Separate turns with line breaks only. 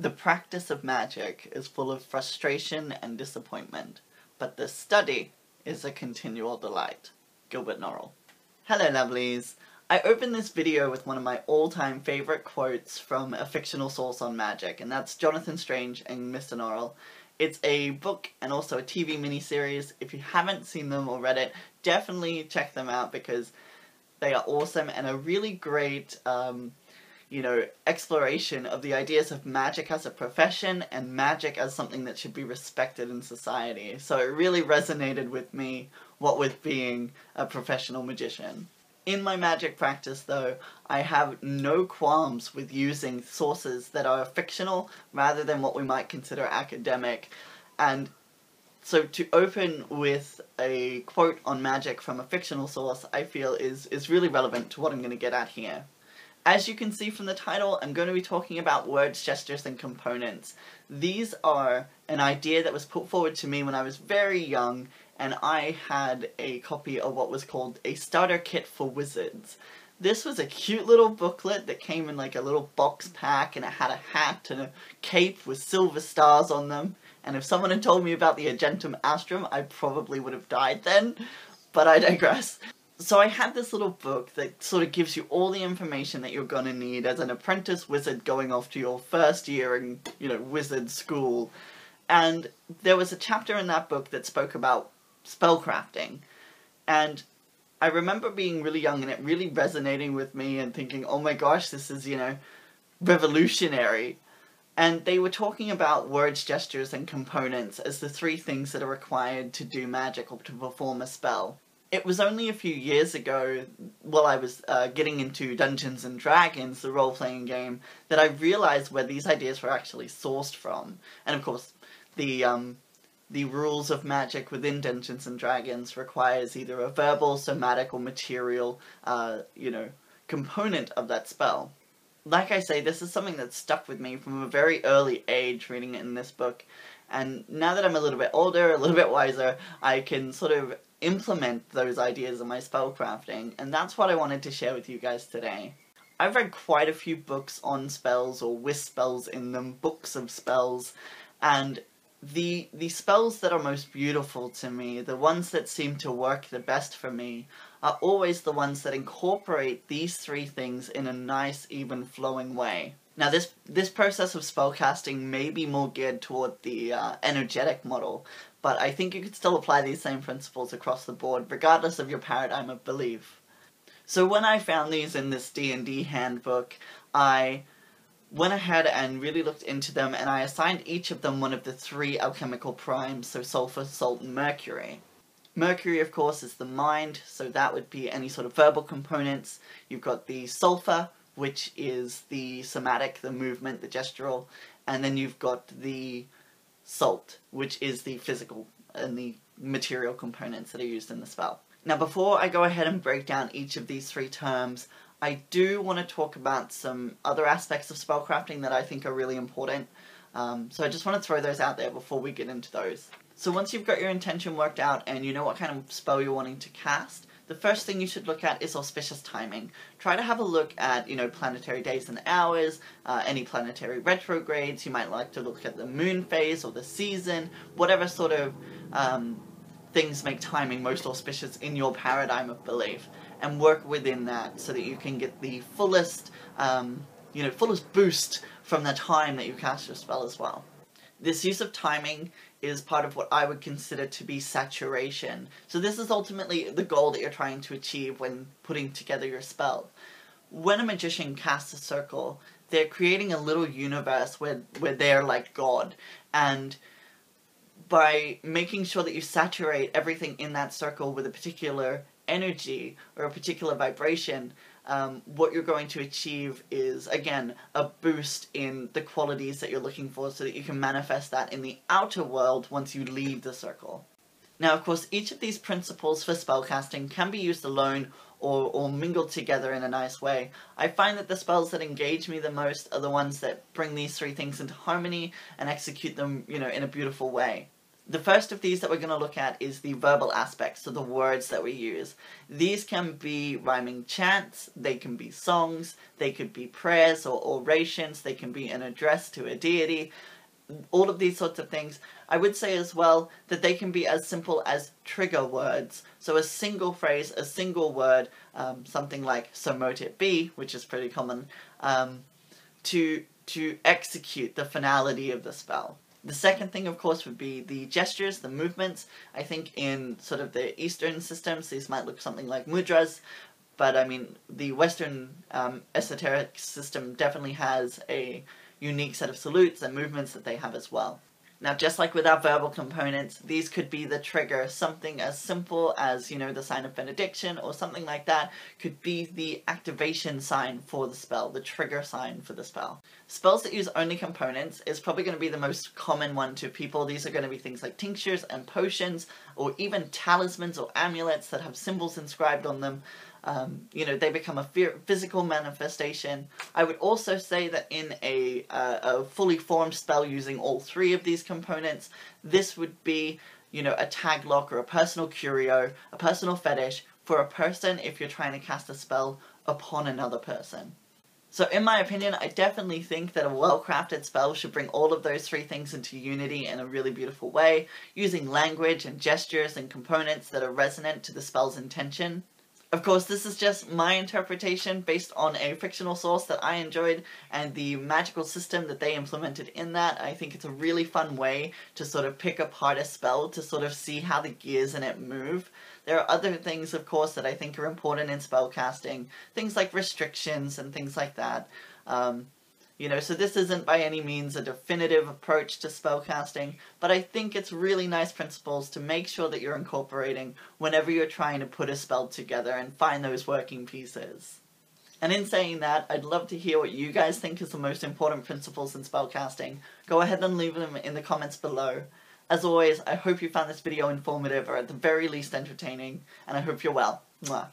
The practice of magic is full of frustration and disappointment, but the study is a continual delight. Gilbert Norrell. Hello lovelies! I opened this video with one of my all-time favourite quotes from a fictional source on magic, and that's Jonathan Strange and Mr. Norrell. It's a book and also a TV miniseries. If you haven't seen them or read it, definitely check them out because they are awesome and a really great um, you know, exploration of the ideas of magic as a profession and magic as something that should be respected in society. So it really resonated with me, what with being a professional magician. In my magic practice, though, I have no qualms with using sources that are fictional rather than what we might consider academic. And so to open with a quote on magic from a fictional source, I feel is, is really relevant to what I'm going to get at here. As you can see from the title, I'm going to be talking about words, gestures, and components. These are an idea that was put forward to me when I was very young, and I had a copy of what was called a starter kit for wizards. This was a cute little booklet that came in like a little box pack, and it had a hat and a cape with silver stars on them. And if someone had told me about the Argentum Astrum, I probably would have died then. But I digress so I had this little book that sort of gives you all the information that you're gonna need as an apprentice wizard going off to your first year in, you know, wizard school. And there was a chapter in that book that spoke about spellcrafting. And I remember being really young and it really resonating with me and thinking, oh my gosh, this is, you know, revolutionary. And they were talking about words, gestures, and components as the three things that are required to do magic or to perform a spell it was only a few years ago, while I was uh, getting into Dungeons and Dragons, the role playing game, that I realized where these ideas were actually sourced from. And of course, the um, the rules of magic within Dungeons and Dragons requires either a verbal, somatic, or material, uh, you know, component of that spell. Like I say, this is something that stuck with me from a very early age reading it in this book. And now that I'm a little bit older, a little bit wiser, I can sort of implement those ideas in my spellcrafting, and that's what I wanted to share with you guys today. I've read quite a few books on spells or with spells in them, books of spells, and the the spells that are most beautiful to me, the ones that seem to work the best for me, are always the ones that incorporate these three things in a nice, even flowing way. Now this this process of spellcasting may be more geared toward the uh, energetic model, but I think you could still apply these same principles across the board, regardless of your paradigm of belief. So when I found these in this D&D handbook, I went ahead and really looked into them, and I assigned each of them one of the three alchemical primes, so sulfur, salt, and mercury. Mercury, of course, is the mind, so that would be any sort of verbal components. You've got the sulfur, which is the somatic, the movement, the gestural, and then you've got the salt, which is the physical and the material components that are used in the spell. Now before I go ahead and break down each of these three terms, I do want to talk about some other aspects of spellcrafting that I think are really important. Um, so I just want to throw those out there before we get into those. So once you've got your intention worked out and you know what kind of spell you're wanting to cast, the first thing you should look at is auspicious timing. Try to have a look at, you know, planetary days and hours, uh, any planetary retrogrades. You might like to look at the moon phase or the season, whatever sort of um, things make timing most auspicious in your paradigm of belief, and work within that so that you can get the fullest, um, you know, fullest boost from the time that you cast your spell as well. This use of timing is part of what I would consider to be saturation. So this is ultimately the goal that you're trying to achieve when putting together your spell. When a magician casts a circle, they're creating a little universe where, where they're like God. And by making sure that you saturate everything in that circle with a particular energy or a particular vibration, um, what you're going to achieve is, again, a boost in the qualities that you're looking for so that you can manifest that in the outer world once you leave the circle. Now, of course, each of these principles for spellcasting can be used alone or, or mingled together in a nice way. I find that the spells that engage me the most are the ones that bring these three things into harmony and execute them, you know, in a beautiful way. The first of these that we're going to look at is the verbal aspects, so the words that we use. These can be rhyming chants, they can be songs, they could be prayers or orations, they can be an address to a deity, all of these sorts of things. I would say as well that they can be as simple as trigger words. So a single phrase, a single word, um, something like so mote it be, which is pretty common, um, to, to execute the finality of the spell. The second thing, of course, would be the gestures, the movements. I think in sort of the Eastern systems, these might look something like mudras, but I mean, the Western um, esoteric system definitely has a unique set of salutes and movements that they have as well. Now, just like with our verbal components, these could be the trigger. Something as simple as, you know, the sign of benediction or something like that could be the activation sign for the spell, the trigger sign for the spell. Spells that use only components is probably going to be the most common one to people. These are going to be things like tinctures and potions, or even talismans or amulets that have symbols inscribed on them um, you know, they become a physical manifestation. I would also say that in a, uh, a fully formed spell using all three of these components, this would be, you know, a tag lock or a personal curio, a personal fetish for a person if you're trying to cast a spell upon another person. So in my opinion, I definitely think that a well-crafted spell should bring all of those three things into unity in a really beautiful way, using language and gestures and components that are resonant to the spell's intention. Of course, this is just my interpretation based on a fictional source that I enjoyed and the magical system that they implemented in that. I think it's a really fun way to sort of pick apart a spell to sort of see how the gears in it move. There are other things, of course, that I think are important in spellcasting. Things like restrictions and things like that. Um, you know, so this isn't by any means a definitive approach to spellcasting, but I think it's really nice principles to make sure that you're incorporating whenever you're trying to put a spell together and find those working pieces. And in saying that, I'd love to hear what you guys think is the most important principles in spellcasting. Go ahead and leave them in the comments below. As always, I hope you found this video informative or at the very least entertaining, and I hope you're well. Mwah.